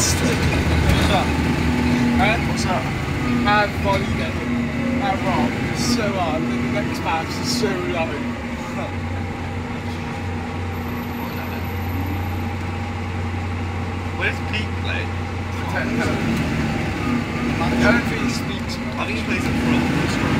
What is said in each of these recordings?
What's up? Huh? What's up? Our volume level, our rock is so hard. the next maps is so low. Where's Pete play? I don't think he speaks. I think he plays in front.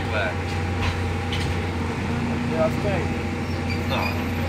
Everywhere? Yeah, I think. No.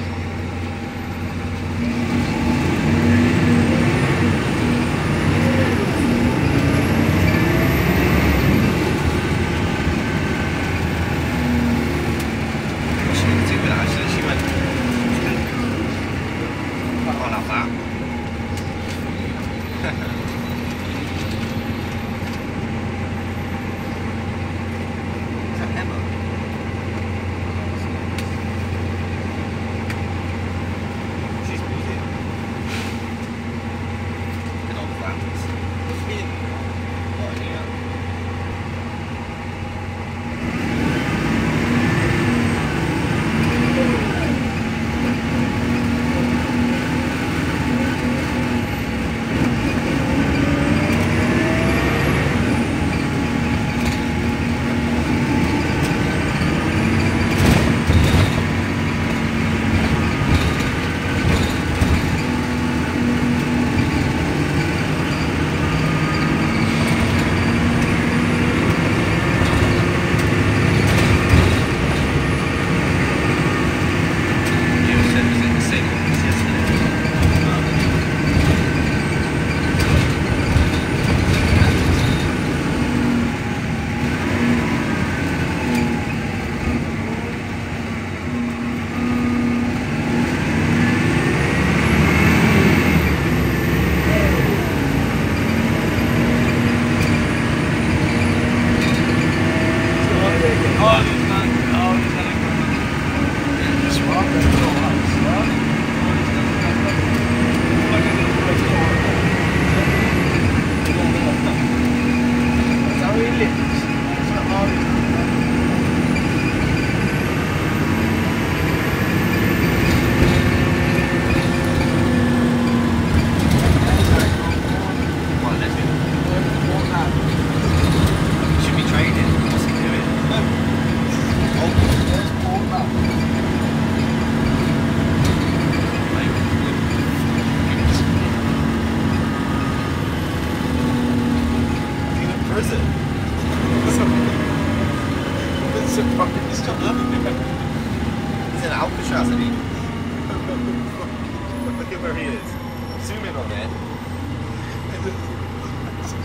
I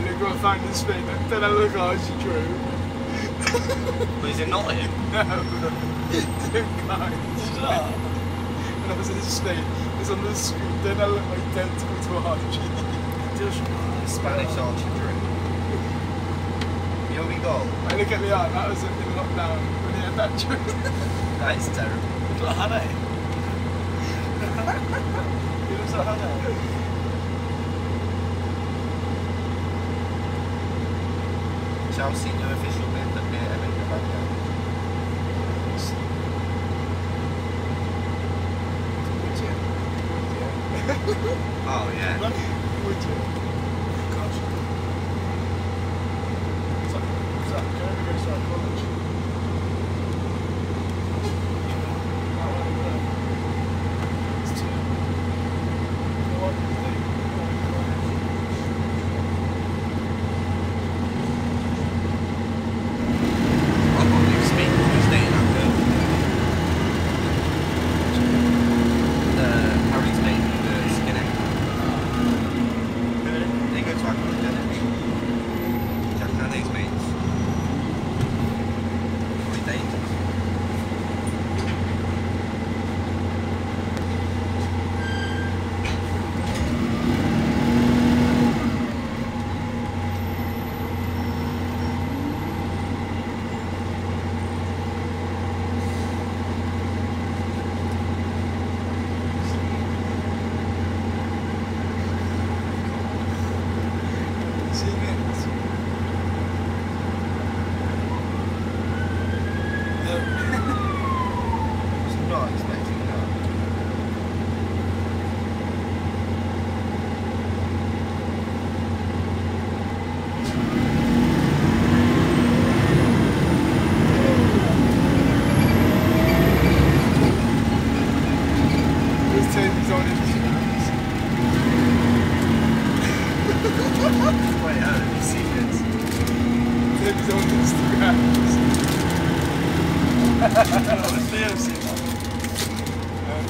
look what I find in Spain, then I look how she drew. But is it not him? No, two guys. When I was in Spain, it was on the screen, then I look identical to Archie. Just Spanish Archie Drew. Yogi goal. I look at the eye, that was in lockdown when he had that drew. That is terrible. Looks like Hannah. he looks like Hannah. Chelsea new official bid that beer Evan Rebecca. Oh yeah. Would you?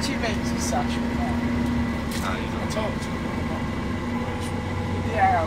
what you mean to Sasha? your you don't talk to her. Yeah.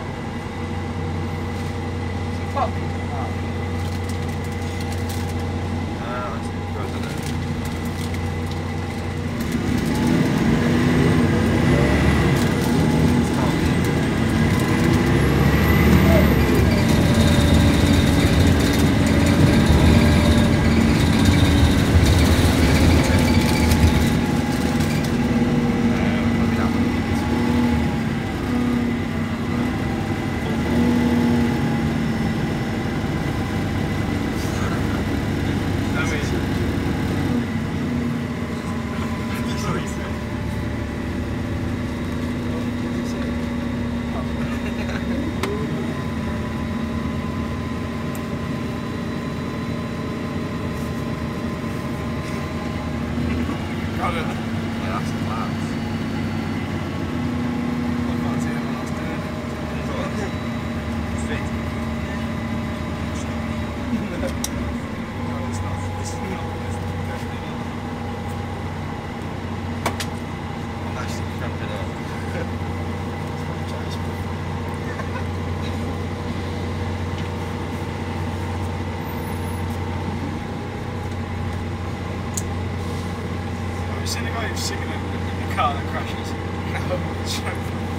you seen the guy who's singing in the car that crashes? No.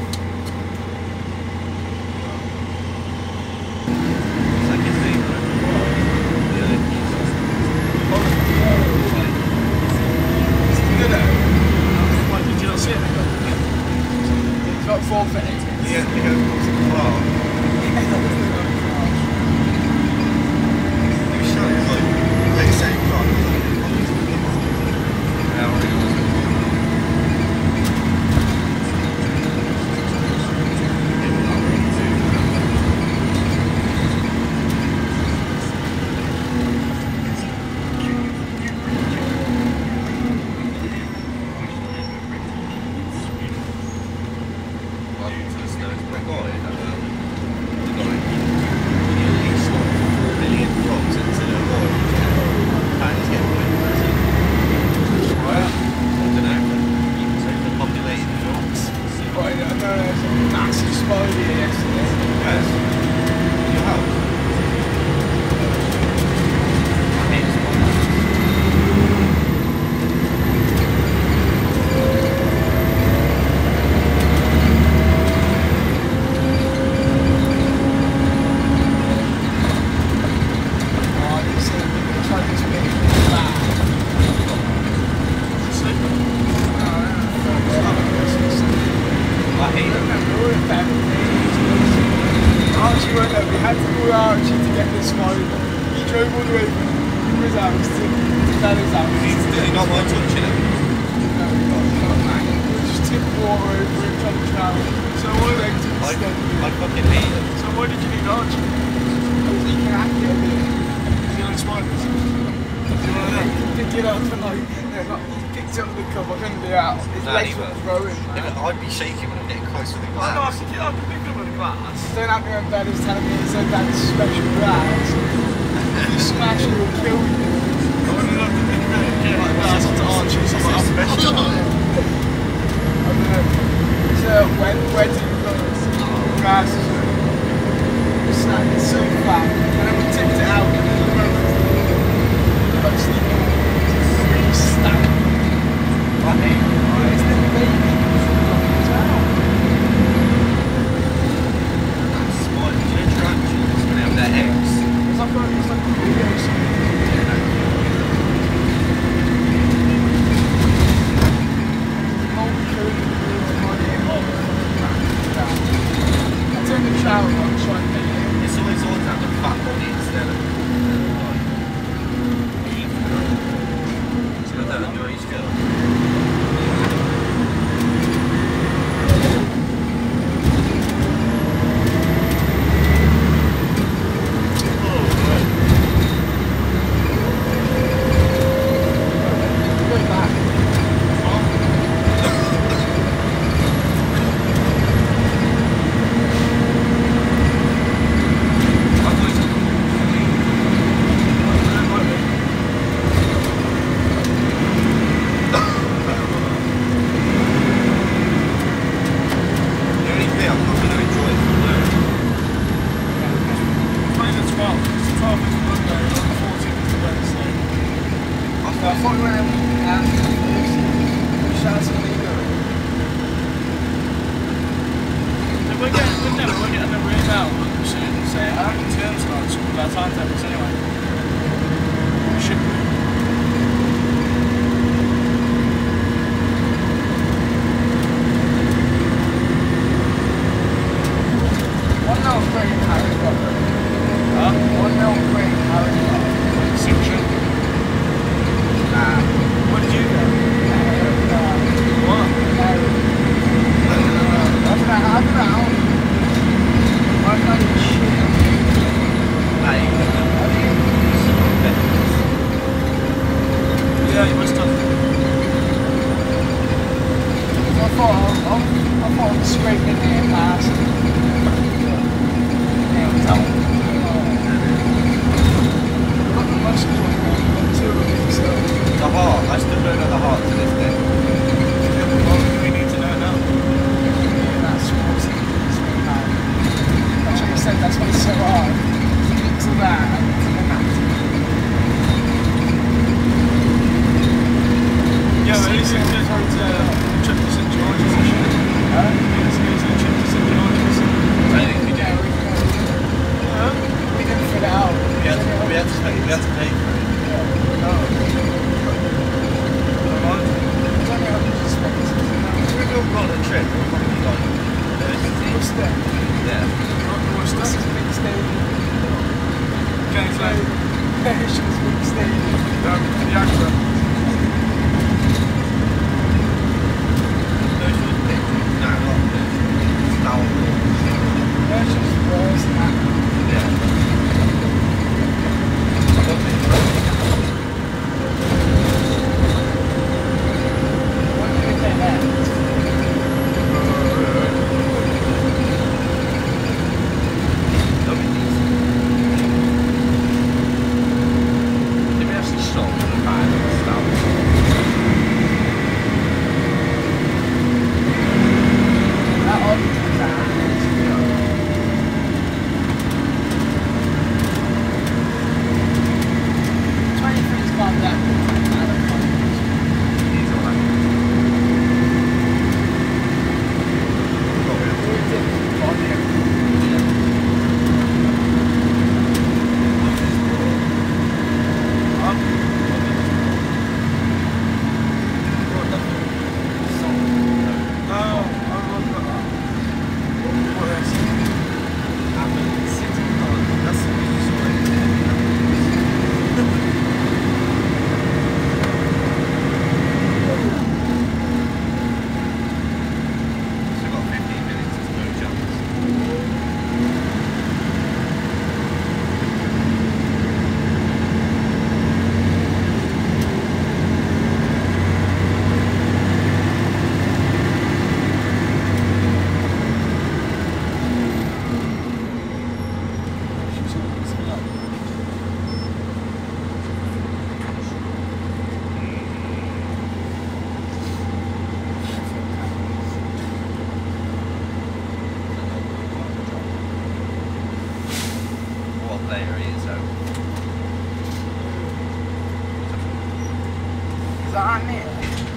no, not. He picked up the cover, couldn't he? Out. His legs were growing. I'd be shaking when I'm getting close to the glass. Oh, no, I'm I can pick up on the glass. Don't have your bed telling me special glass. if you smash it, will kill you. I wouldn't love to pick up it again. Like, glass that's Archie, so I'm not special. I don't know. So, when, where do you go? Grass is It's so far. And then we tipped it out. But it's the stuck. Funny. Kijk, vijf. Vijf, vijf, vijf, vijf, player he is. So. Is that on it?